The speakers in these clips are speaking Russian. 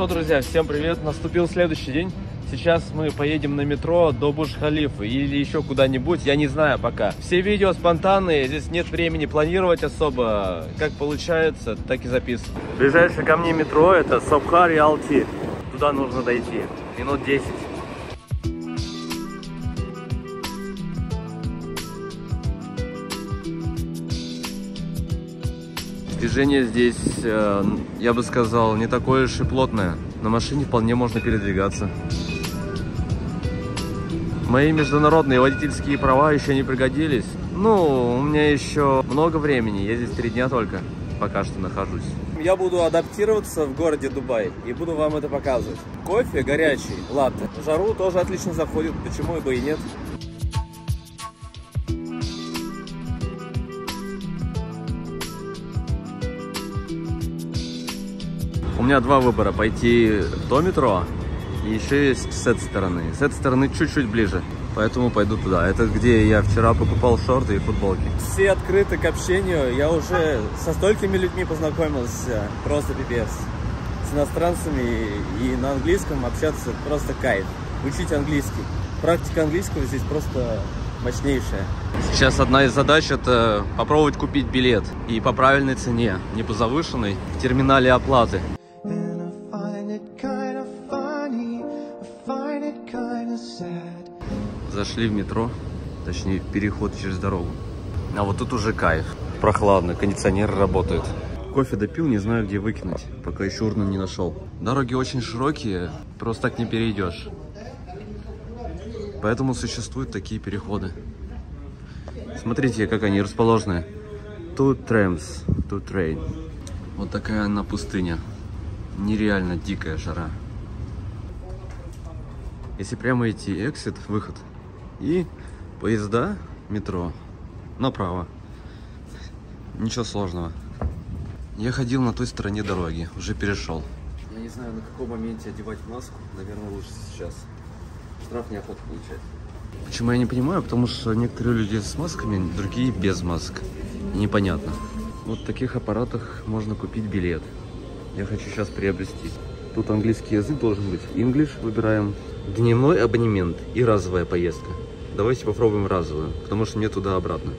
что, друзья, всем привет. Наступил следующий день. Сейчас мы поедем на метро до Бурж-Халифы или еще куда-нибудь, я не знаю пока. Все видео спонтанные, здесь нет времени планировать особо. Как получается, так и записываю. Ближайшее ко мне метро это Сабхар и Алти. Туда нужно дойти. Минут 10. Движение здесь, э, я бы сказал, не такое уж и плотное. На машине вполне можно передвигаться. Мои международные водительские права еще не пригодились. Ну, у меня еще много времени, я здесь три дня только пока что нахожусь. Я буду адаптироваться в городе Дубай и буду вам это показывать. Кофе горячий, латте. Жару тоже отлично заходит, почему бы и нет. Меня два выбора. Пойти в то метро и еще есть с этой стороны. С этой стороны чуть-чуть ближе. Поэтому пойду туда. Это где я вчера покупал шорты и футболки. Все открыты к общению. Я уже со столькими людьми познакомился. Просто пипец. С иностранцами и на английском общаться просто кайф. Учить английский. Практика английского здесь просто мощнейшая. Сейчас одна из задач это попробовать купить билет. И по правильной цене, не по завышенной, в терминале оплаты. Зашли в метро, точнее переход через дорогу. А вот тут уже кайф. Прохладно, кондиционер работает. Кофе допил, не знаю где выкинуть, пока еще урну не нашел. Дороги очень широкие, просто так не перейдешь. Поэтому существуют такие переходы. Смотрите, как они расположены. Тут trams, тут train. Вот такая она пустыня. Нереально дикая жара. Если прямо идти, exit, выход. И поезда, метро, направо. Ничего сложного. Я ходил на той стороне дороги, уже перешел. Я не знаю, на каком моменте одевать маску. Наверное, лучше сейчас. Штраф неохота получать. Почему я не понимаю? Потому что некоторые люди с масками, другие без масок. Непонятно. Вот в таких аппаратах можно купить билет. Я хочу сейчас приобрести. Тут английский язык должен быть. English выбираем. Дневной абонемент и разовая поездка. Давайте попробуем разовую, потому что мне туда-обратно.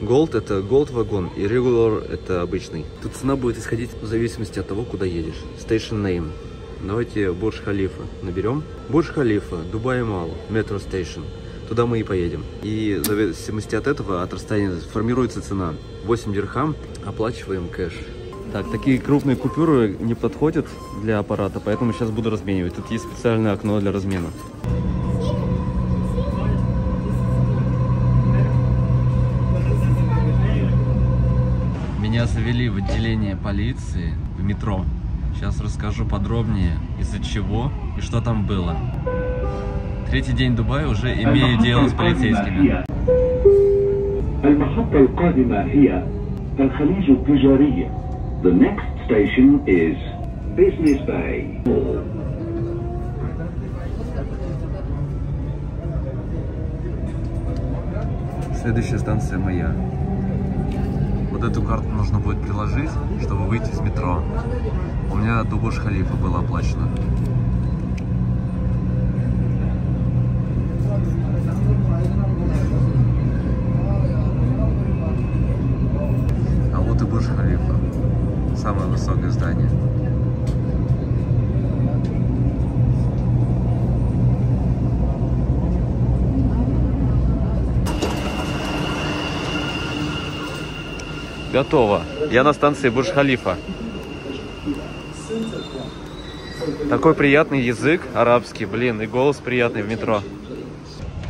Gold это Gold вагон и Regular это обычный. Тут цена будет исходить в зависимости от того, куда едешь. Station Name. Давайте Бурж Халифа наберем. Бурж Халифа, Дубай Мал, Metro Station. Туда мы и поедем. И в зависимости от этого, от расстояния, формируется цена. 8 дирхам, оплачиваем кэш. Так, такие крупные купюры не подходят для аппарата, поэтому сейчас буду разменивать. Тут есть специальное окно для размена. Меня завели в отделение полиции в метро. Сейчас расскажу подробнее, из-за чего и что там было. Третий день Дубая уже имею дело с полицейскими. المحطة القادمة هي الخليج التجاري. The next station is Business Bay. Следующая станция моя. Вот эту карту нужно будет приложить, чтобы выйти из метро. У меня до Бурж-Халифа было оплачено. А вот и Бурж-Халифа. Самое высокое здание. Готово. Я на станции Бурж-Халифа. Такой приятный язык арабский, блин, и голос приятный в метро.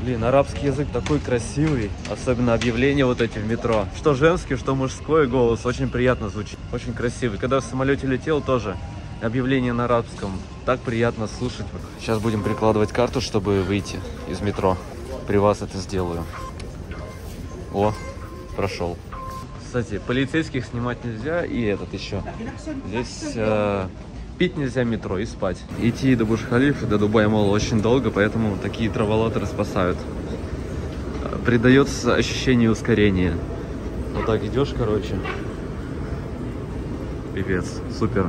Блин, арабский язык такой красивый, особенно объявления вот эти в метро. Что женский, что мужской голос, очень приятно звучит, очень красивый. Когда в самолете летел, тоже объявление на арабском, так приятно слушать. Сейчас будем прикладывать карту, чтобы выйти из метро. При вас это сделаю. О, прошел. Кстати, полицейских снимать нельзя, и этот еще. Здесь э, пить нельзя метро и спать. Идти до Бурж-Халифа, до Дубая Молла очень долго, поэтому такие траволаторы спасают. Придается ощущение ускорения. Вот так идешь, короче. Пипец, супер.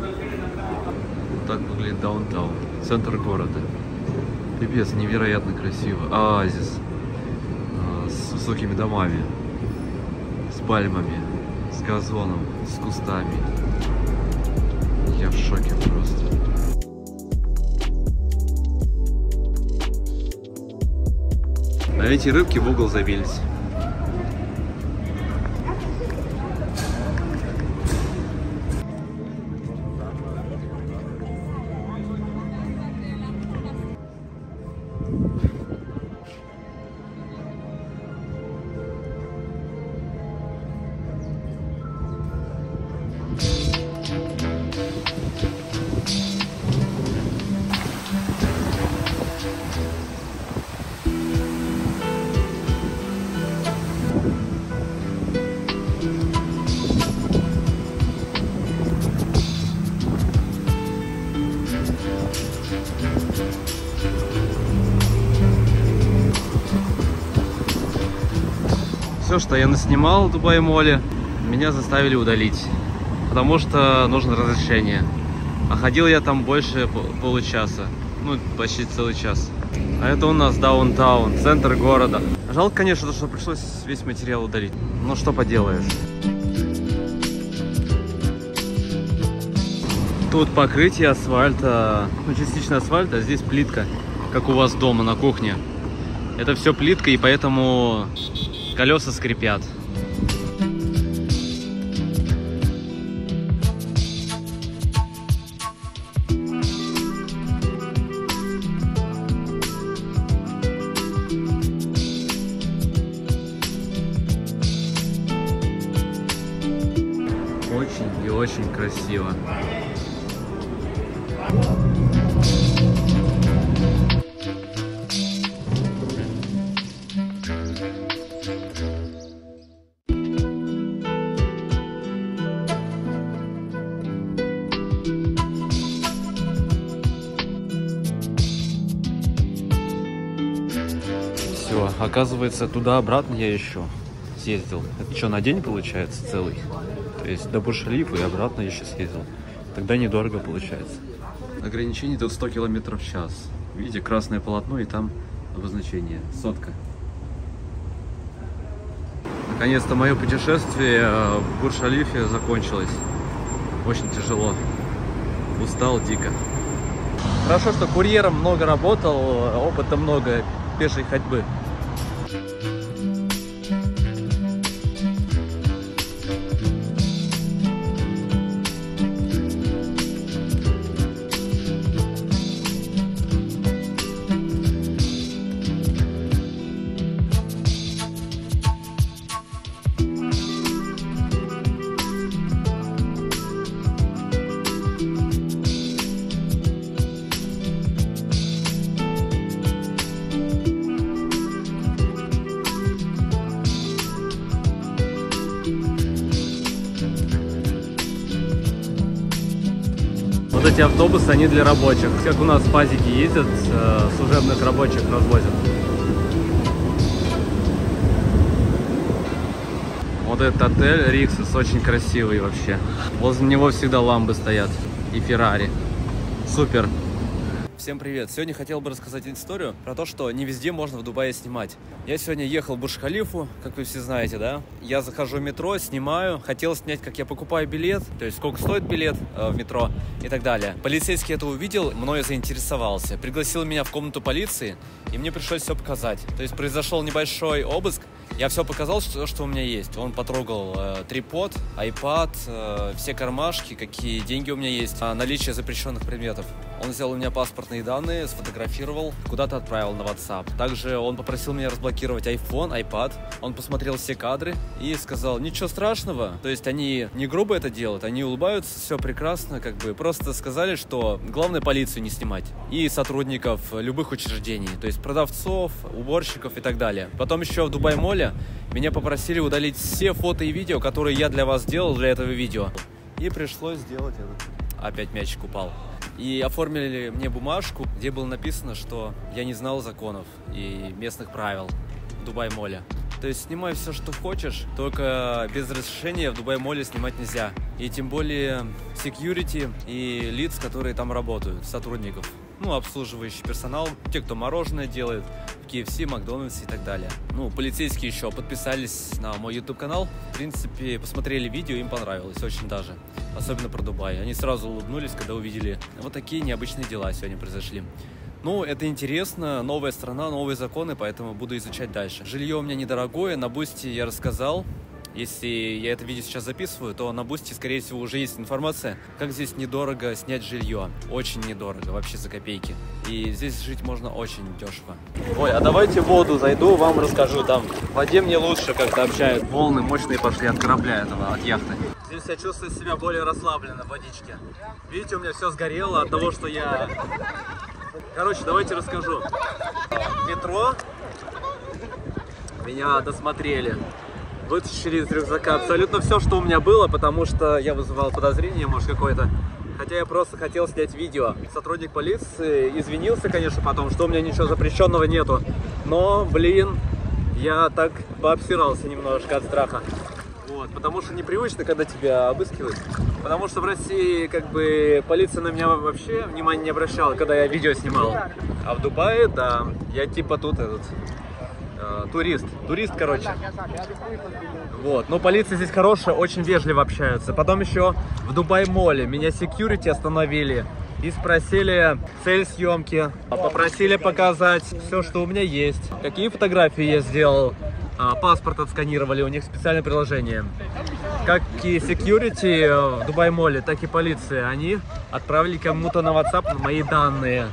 Вот так выглядит даунтаун, центр города. Пипец, невероятно красиво. Оазис а, с высокими домами, пальмами, с газоном, с кустами. Я в шоке просто. А эти рыбки в угол забились. Все, что я наснимал в Дубай Моле, меня заставили удалить. Потому что нужно разрешение. А ходил я там больше пол- получаса. Ну, почти целый час. А это у нас даунтаун, центр города. Жалко, конечно, что пришлось весь материал удалить. Но что поделаешь. Тут покрытие асфальта, ну частично асфальт, а здесь плитка, как у вас дома на кухне. Это все плитка, и поэтому колеса скрипят. Оказывается, туда-обратно я еще съездил. Это что, на день получается целый? То есть до Бурж-Халифа и обратно еще съездил. Тогда недорого получается. Ограничение тут 100 км в час. Видите, красное полотно и там обозначение. Сотка. Наконец-то мое путешествие э, в Бурж-Халифе закончилось. Очень тяжело. Устал дико. Хорошо, что курьером много работал, опыта много пешей ходьбы. Эти автобусы, они для рабочих. Как у нас пазики ездят, э, служебных рабочих развозят. Вот этот отель Риксус очень красивый вообще. Возле него всегда ламбы стоят и Феррари. Супер. Всем привет! Сегодня хотел бы рассказать историю про то, что не везде можно в Дубае снимать. Я сегодня ехал в Бурж-Халифу, как вы все знаете, да? Я захожу в метро, снимаю, хотел снять, как я покупаю билет, то есть сколько стоит билет э, в метро и так далее. Полицейский это увидел, мною заинтересовался, пригласил меня в комнату полиции, и мне пришлось все показать. То есть произошел небольшой обыск, я все показал, что, что у меня есть. Он потрогал э, трипод, iPad, э, все кармашки, какие деньги у меня есть, а, наличие запрещенных предметов. Он взял у меня паспортные данные, сфотографировал, куда-то отправил на WhatsApp. Также он попросил меня разблокировать iPhone, iPad. Он посмотрел все кадры и сказал, ничего страшного. То есть они не грубо это делают, они улыбаются, все прекрасно, как бы. Просто сказали, что главное полицию не снимать. И сотрудников любых учреждений, то есть продавцов, уборщиков и так далее. Потом еще в Дубай-моле меня попросили удалить все фото и видео, которые я для вас делал для этого видео. И пришлось сделать это. Опять мячик упал. И оформили мне бумажку, где было написано, что я не знал законов и местных правил в Дубай-моле. То есть снимай все, что хочешь, только без разрешения в Дубай Молле снимать нельзя. И тем более security и лиц, которые там работают, сотрудников. Ну, обслуживающий персонал, те, кто мороженое делает, в KFC, Макдональдс и так далее. Ну, полицейские еще подписались на мой YouTube канал. В принципе, посмотрели видео, им понравилось очень даже. Особенно про Дубай. Они сразу улыбнулись, когда увидели. Вот такие необычные дела сегодня произошли. Ну, это интересно, новая страна, новые законы, поэтому буду изучать дальше. Жилье у меня недорогое, на Boosty я рассказал. Если я это видео сейчас записываю, то на Boosty, скорее всего, уже есть информация, как здесь недорого снять жилье. Очень недорого, вообще за копейки. И здесь жить можно очень дешево. Ой, а давайте в воду зайду, вам расскажу. Там в воде мне лучше как-то общают. Волны мощные пошли от корабля этого, от яхты. Здесь я чувствую себя более расслабленно в водичке. Видите, у меня все сгорело от того, что я... Короче, давайте расскажу. Метро меня досмотрели. Вытащили из рюкзака абсолютно все, что у меня было, потому что я вызывал подозрение, может, какое-то. Хотя я просто хотел снять видео. Сотрудник полиции извинился, конечно, потом, что у меня ничего запрещенного нету. Но, блин, я так пообсирался немножко от страха. Вот, потому что непривычно, когда тебя обыскивают. Потому что в России, как бы, полиция на меня вообще внимания не обращала, когда я видео снимал. А в Дубае, да, я типа тут этот, э, турист. Турист, короче. Вот, но полиция здесь хорошая, очень вежливо общаются. Потом еще в Дубай-моле меня security остановили и спросили цель съемки. Попросили показать все, что у меня есть. Какие фотографии я сделал. А, паспорт отсканировали, у них специальное приложение. Как и security в Дубай-моле, так и полиция, они отправили кому-то на WhatsApp мои данные.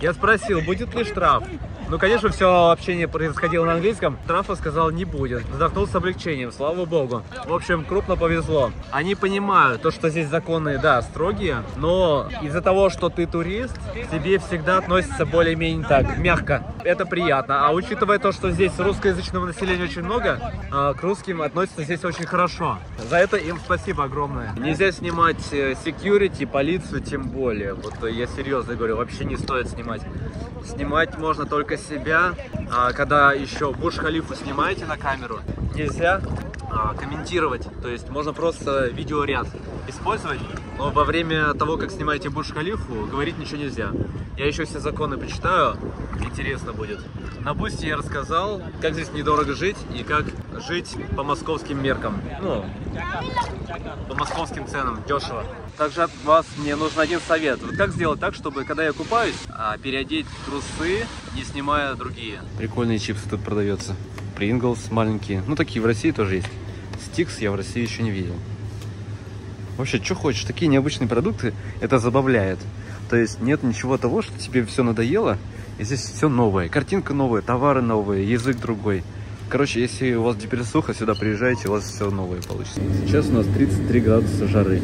Я спросил, будет ли штраф. Ну, конечно, все общение происходило на английском. Штрафа сказал не будет. Вздохнул с облегчением, слава богу. В общем, крупно повезло. Они понимают то, что здесь законы, да, строгие, но из-за того, что ты турист, к тебе всегда относятся более-менее так, мягко. Это приятно. А учитывая то, что здесь русскоязычного населения очень много, а, к русским относятся здесь очень хорошо. За это им спасибо огромное. Нельзя снимать э, security, полицию тем более. Вот э, я серьезно говорю, вообще не стоит снимать. Снимать можно только себя. А, когда еще Бурдж-Халифу снимаете на камеру, нельзя а, комментировать. То есть можно просто видеоряд использовать, но во время того, как снимаете Бурдж-Халифу, говорить ничего нельзя. Я еще все законы почитаю, интересно будет. На Boosty я рассказал, как здесь недорого жить и как жить по московским меркам. Ну, по московским ценам, дешево. Также от вас мне нужен один совет. Вот как сделать так, чтобы, когда я купаюсь, а, переодеть трусы, не снимая другие? Прикольные чипсы тут продается. Принглс маленькие. Ну, такие в России тоже есть. Стикс я в России еще не видел. Вообще, что хочешь, такие необычные продукты, это забавляет. То есть нет ничего того, что тебе все надоело, и здесь все новое. Картинка новая, товары новые, язык другой. Короче, если у вас депрессуха, сюда приезжайте, у вас все новое получится. Сейчас у нас 33 градуса жары,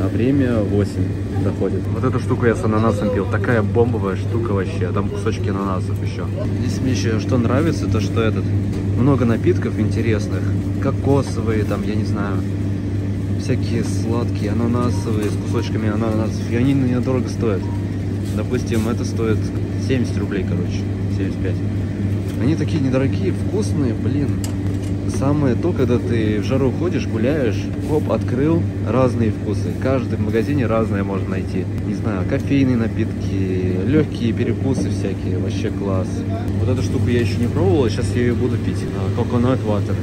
а время 8 доходит. Вот эту штуку я с ананасом пил, такая бомбовая штука вообще, а там кусочки ананасов еще. Здесь мне еще что нравится, то что этот, много напитков интересных, кокосовые, там, я не знаю, всякие сладкие, ананасовые, с кусочками ананасов, и они недорого стоят. Допустим, это стоит 70 рублей, короче, 75. Они такие недорогие, вкусные, блин. Самое то, когда ты в жару ходишь, гуляешь, хоп, открыл разные вкусы. Каждый в магазине разное можно найти. Не знаю, кофейные напитки, легкие перекусы всякие, вообще класс. Вот эту штуку я еще не пробовал, сейчас я ее буду пить. Coconut water.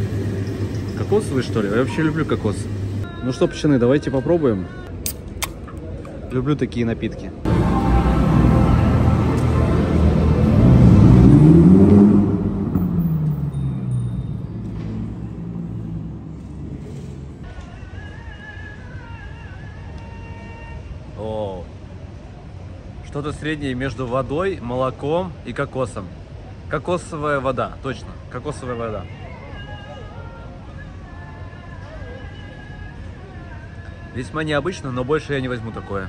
Кокосовый, что ли? Я вообще люблю кокос. Ну что, пацаны, давайте попробуем. Люблю такие напитки. Что-то среднее между водой, молоком и кокосом. Кокосовая вода, точно, кокосовая вода. Весьма необычно, но больше я не возьму такое.